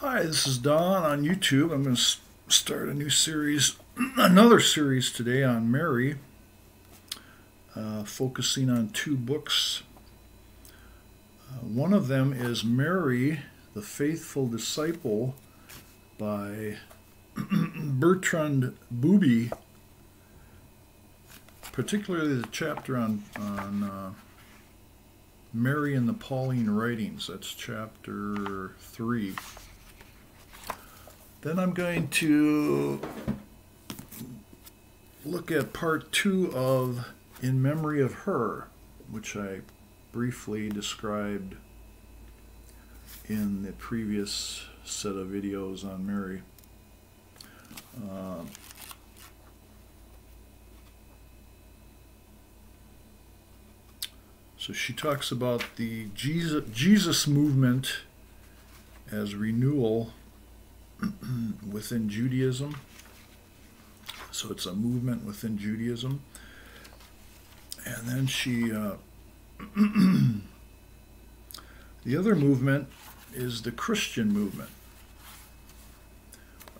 Hi, this is Don on YouTube. I'm going to start a new series, another series today on Mary, uh, focusing on two books. Uh, one of them is Mary, the Faithful Disciple by Bertrand Buby, particularly the chapter on, on uh, Mary and the Pauline writings. That's chapter 3. Then I'm going to look at part two of In Memory of Her, which I briefly described in the previous set of videos on Mary. Uh, so she talks about the Jesus, Jesus movement as renewal within Judaism. So it's a movement within Judaism. And then she, uh, the other movement is the Christian movement,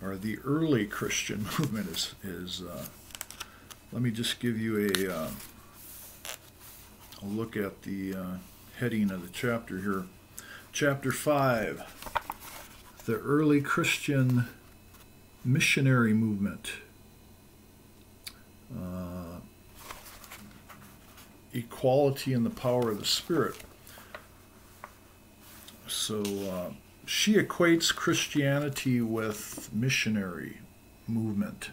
or the early Christian movement is, is uh, let me just give you a, uh, a look at the uh, heading of the chapter here. Chapter 5 the early Christian missionary movement. Uh, equality and the power of the Spirit. So uh, she equates Christianity with missionary movement.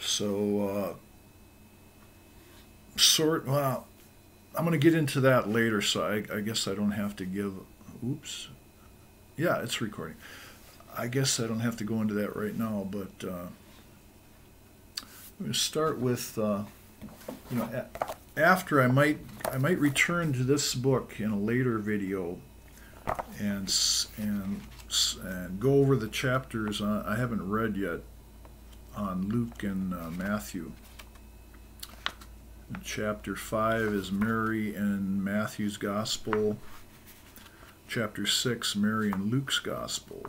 So, uh, sort, well, I'm going to get into that later, so I, I guess I don't have to give, oops, yeah, it's recording. I guess I don't have to go into that right now, but uh, I'm going to start with, uh, you know, after I might I might return to this book in a later video and and and go over the chapters on, I haven't read yet on Luke and uh, Matthew. chapter 5 is Mary and Matthew's Gospel chapter 6, Mary and Luke's Gospel.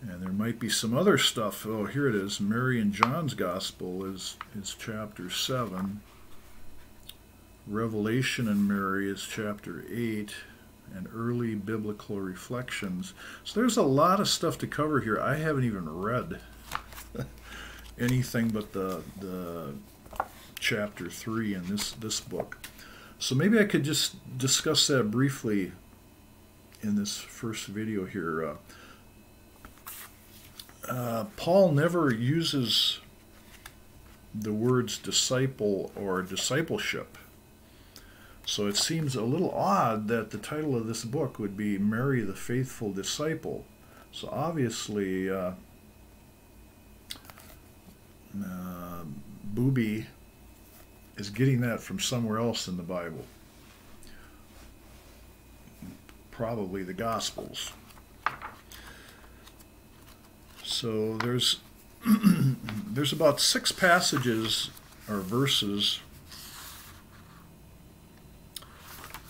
And there might be some other stuff. Oh, here it is. Mary and John's Gospel is, is chapter 7. Revelation and Mary is chapter 8. And early biblical reflections. So there's a lot of stuff to cover here. I haven't even read anything but the, the chapter 3 in this, this book. So maybe I could just discuss that briefly in this first video here. Uh, uh, Paul never uses the words disciple or discipleship. So it seems a little odd that the title of this book would be Mary the Faithful Disciple. So obviously, uh, uh, Buby is getting that from somewhere else in the Bible. Probably the Gospels. So there's there's about six passages or verses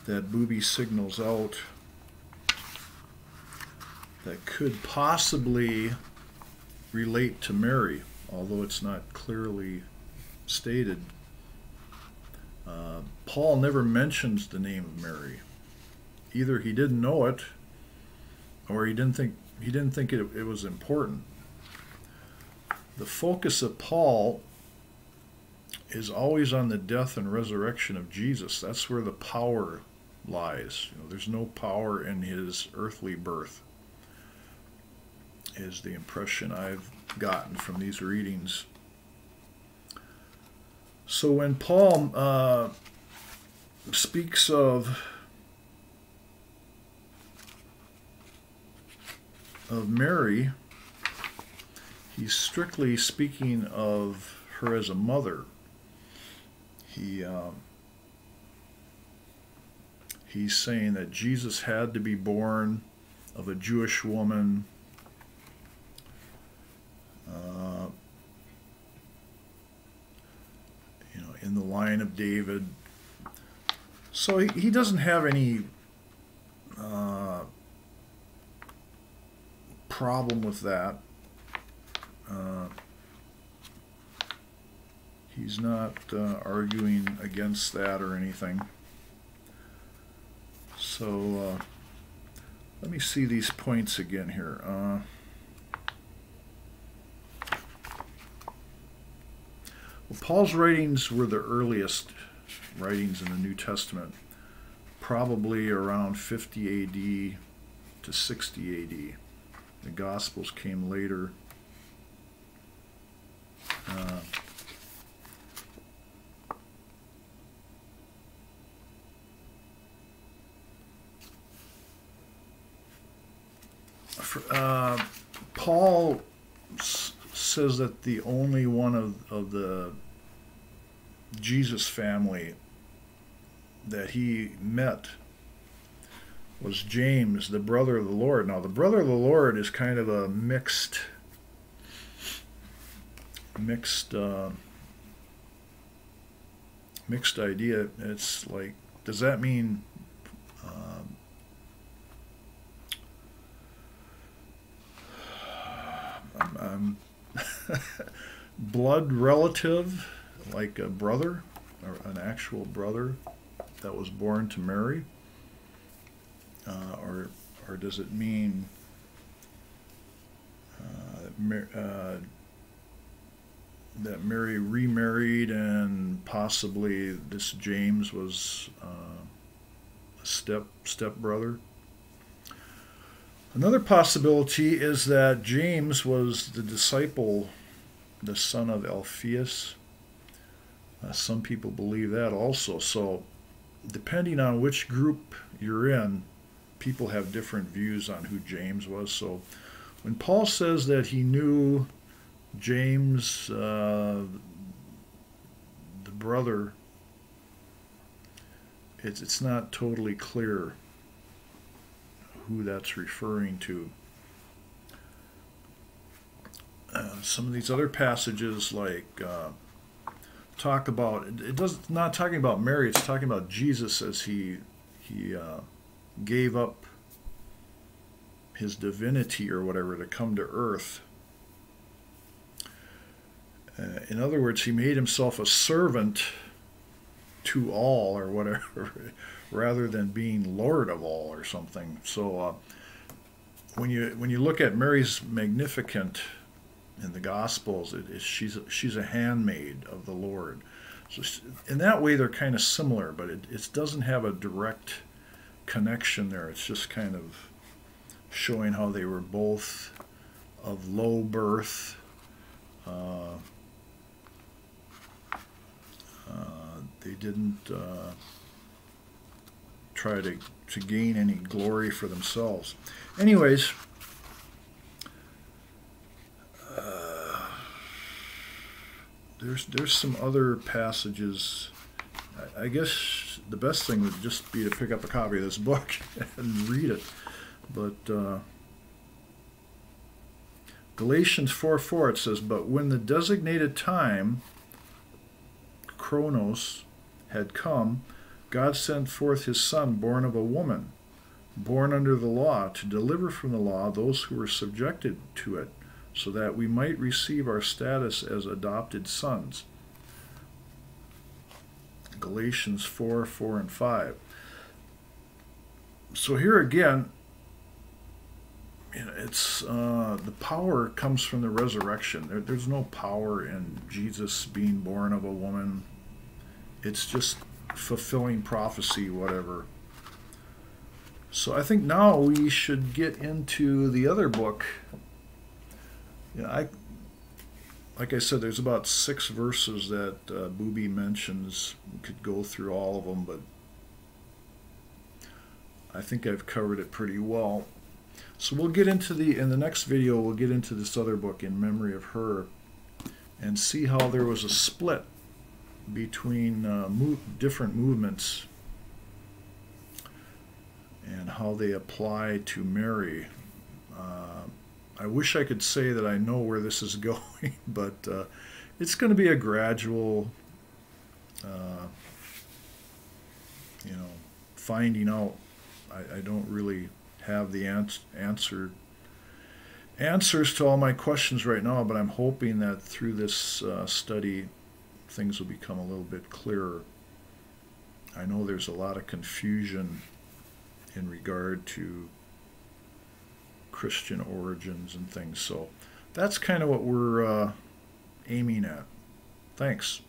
that Buby signals out that could possibly relate to Mary, although it's not clearly stated. Uh, Paul never mentions the name of Mary. Either he didn't know it, or he didn't think he didn't think it, it was important. The focus of Paul is always on the death and resurrection of Jesus. That's where the power lies. You know, there's no power in his earthly birth. Is the impression I've gotten from these readings. So when Paul uh, speaks of of Mary, he's strictly speaking of her as a mother. He um, he's saying that Jesus had to be born of a Jewish woman. in the line of David. So he, he doesn't have any uh, problem with that. Uh, he's not uh, arguing against that or anything. So uh, let me see these points again here. Uh, well, Paul's writings were the earliest writings in the New Testament, probably around 50 AD to 60 AD. The Gospels came later. Uh, uh, Paul says that the only one of, of the Jesus family that he met was James, the brother of the Lord. Now, the brother of the Lord is kind of a mixed, mixed, uh, mixed idea. It's like, does that mean um, I'm, I'm blood relative, like a brother, or an actual brother that was born to Mary? Uh, or, or does it mean uh, uh, that Mary remarried and possibly this James was uh, a step step brother? Another possibility is that James was the disciple, the son of Alphaeus. Uh, some people believe that also. So, depending on which group you're in, people have different views on who James was. So when Paul says that he knew James, uh, the brother, it's, it's not totally clear who that's referring to. Uh, some of these other passages, like uh, talk about it, does not talking about Mary. It's talking about Jesus as he he uh, gave up his divinity or whatever to come to earth. Uh, in other words, he made himself a servant to all or whatever, rather than being Lord of all or something. So uh, when you when you look at Mary's Magnificat in the Gospels, it, it, she's she's a handmaid of the Lord. So in that way, they're kind of similar, but it, it doesn't have a direct connection there. It's just kind of showing how they were both of low birth. Uh, uh, they didn't uh, try to, to gain any glory for themselves. Anyways, uh, there's there's some other passages. I, I guess the best thing would just be to pick up a copy of this book and read it. But uh, Galatians 4 4, it says, But when the designated time, Chronos, had come, God sent forth his Son, born of a woman, born under the law, to deliver from the law those who were subjected to it, so that we might receive our status as adopted sons. Galatians 4 4 and 5. So here again, it's uh, the power comes from the resurrection. There, there's no power in Jesus being born of a woman. It's just fulfilling prophecy, whatever. So I think now we should get into the other book. Yeah, I like I said, there's about six verses that uh, Buby mentions. We could go through all of them, but I think I've covered it pretty well. So we'll get into the, in the next video, we'll get into this other book, In Memory of Her, and see how there was a split between uh, different movements and how they apply to Mary. Uh, I wish I could say that I know where this is going, but uh, it's going to be a gradual, uh, you know, finding out. I, I, don't really have the ans- answer answers to all my questions right now, but I'm hoping that through this uh, study, things will become a little bit clearer. I know there's a lot of confusion in regard to Christian origins and things, so that's kind of what we're uh, aiming at. Thanks.